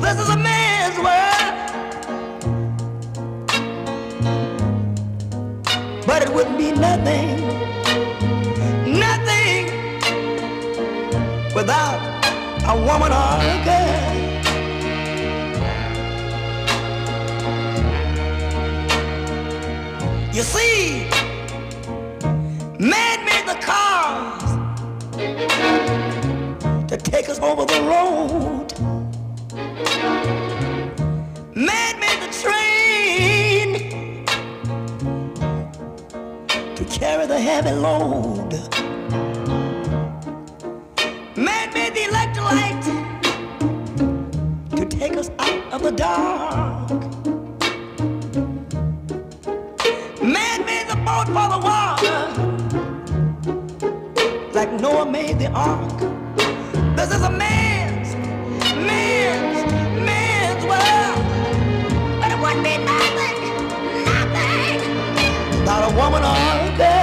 This is a man's world. But it wouldn't be nothing, nothing without a woman or a girl. You see, man made the cars to take us over the road. Carry the heavy load. Man made the electric light to take us out of the dark. Man made the boat for the water, like Noah made the ark. Not a woman on a.